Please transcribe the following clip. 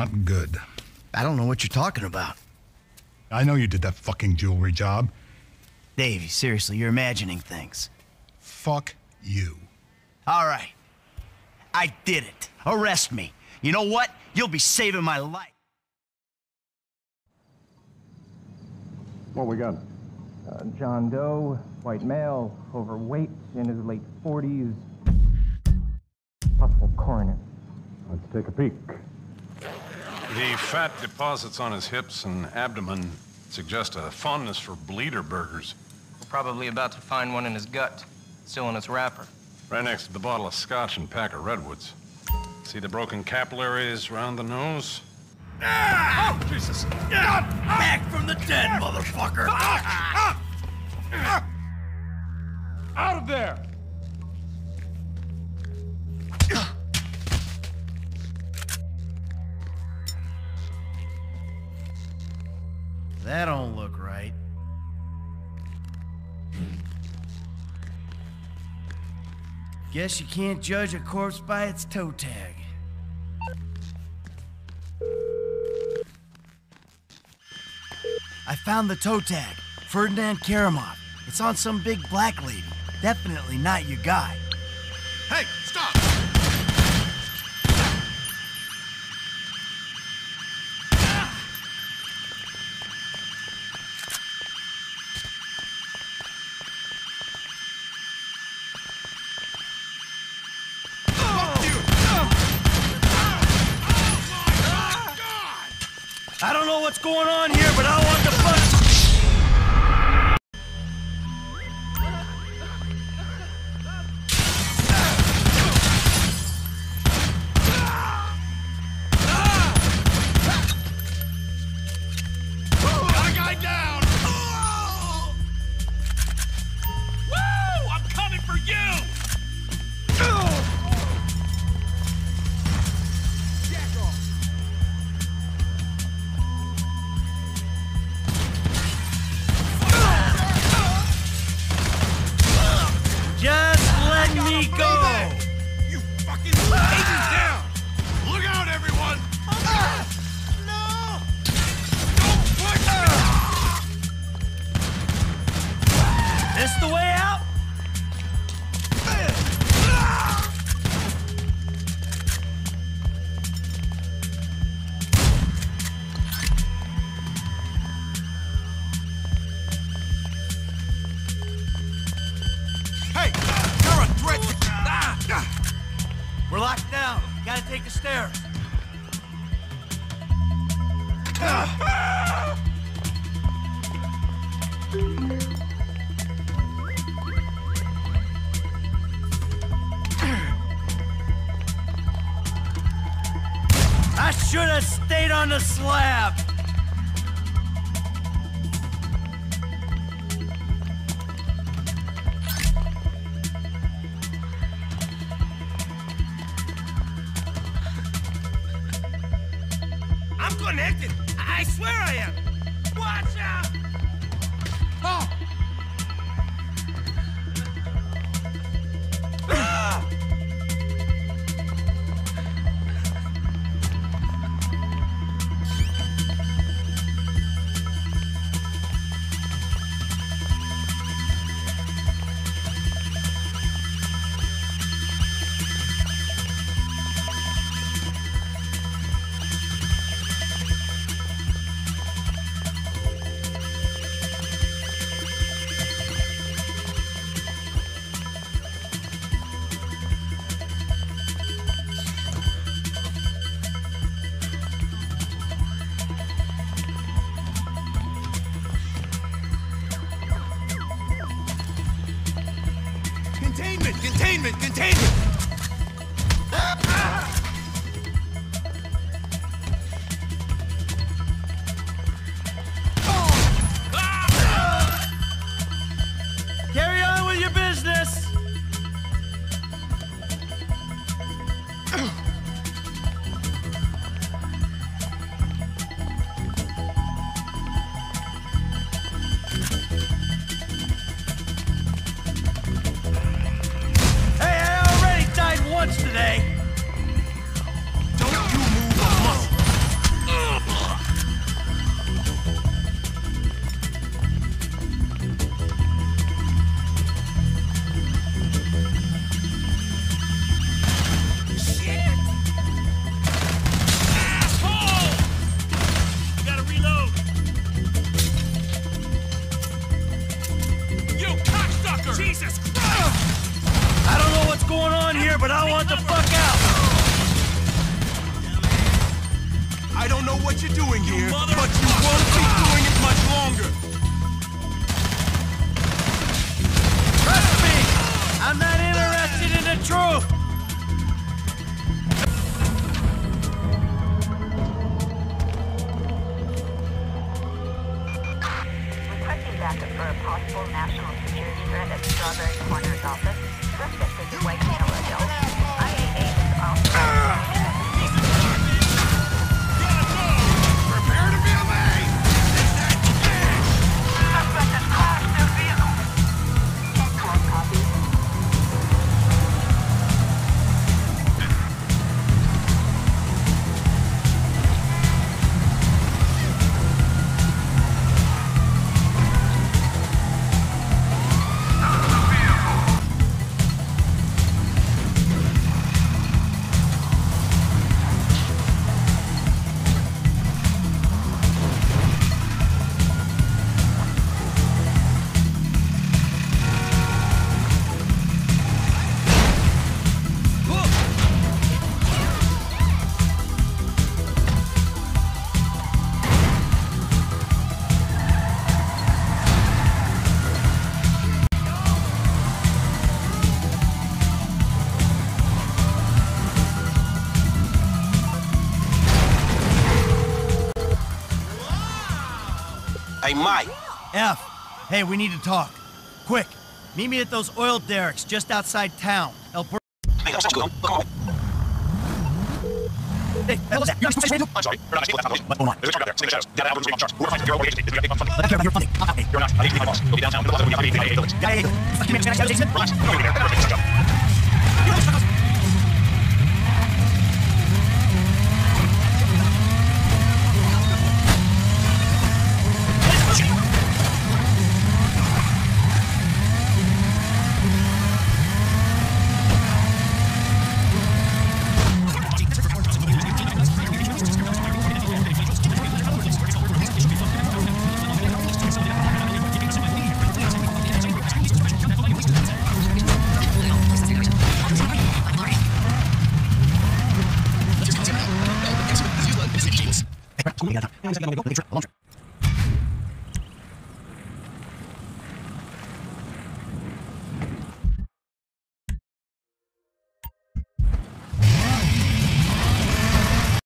Not good. I don't know what you're talking about. I know you did that fucking jewelry job. Davey, seriously, you're imagining things. Fuck you. All right. I did it. Arrest me. You know what? You'll be saving my life. What we got? Uh, John Doe, white male, overweight, in his late 40s. Possible coroner. Let's take a peek. The fat deposits on his hips and abdomen suggest a fondness for bleeder burgers. We're probably about to find one in his gut, still in its wrapper. Right next to the bottle of scotch and pack of redwoods. See the broken capillaries around the nose? Ah! Oh, Jesus! Ah! Back from the dead, motherfucker! Ah! Ah! Out of there! That don't look right. Guess you can't judge a corpse by its toe tag. I found the toe tag. Ferdinand Kerimov. It's on some big black lady. Definitely not your guy. Hey, what's going on here, but I This the way out? Hey! You're a threat. We're locked down. Gotta take the stairs. Should have stayed on the slab. I'm connected! I swear I am! Watch out! Oh! Containment! Containment! Containment! but I want the fuck out! I don't know what you're doing here, but you won't be doing it much longer! Trust me! I'm not interested Hey, Mike. F. Hey, we need to talk. Quick. Meet me at those oil derricks just outside town. El Bur- Hey, how's that? You're supposed to I'm sorry. We're not escaping left What's going on? There's a truck out there. Sitting in the shadows. Down that album street on We're fighting zero agency. It's going to take fun. Let me your funding. Okay. You're not. I need to be my boss. We'll be downtown. Middle of the. Relax. There. Everything's just up. Hey,